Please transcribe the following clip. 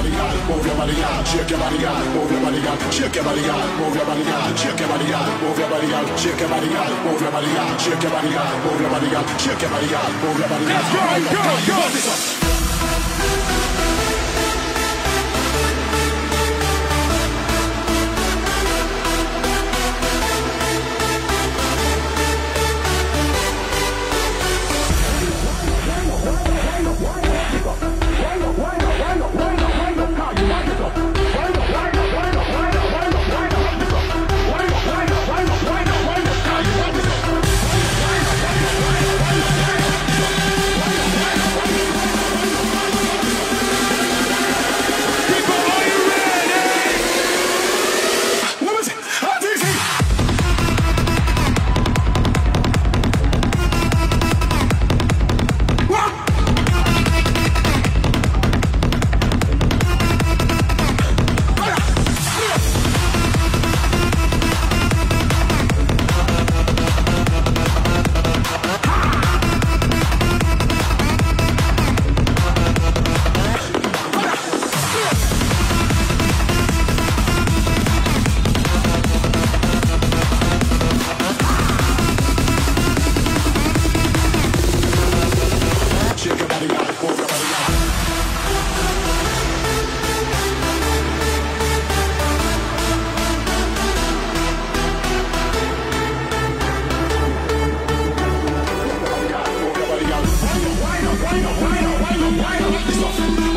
body, girl. Shake your body, girl. Move your body, girl. Shake your body, girl. Move your body, girl. Shake your body, girl. Move your body, girl. Shake your body, girl. Move your body, girl. Shake your body, girl. Move your body, girl. Shake your body, girl. Move your body, girl. Let's go, go, go. nothing.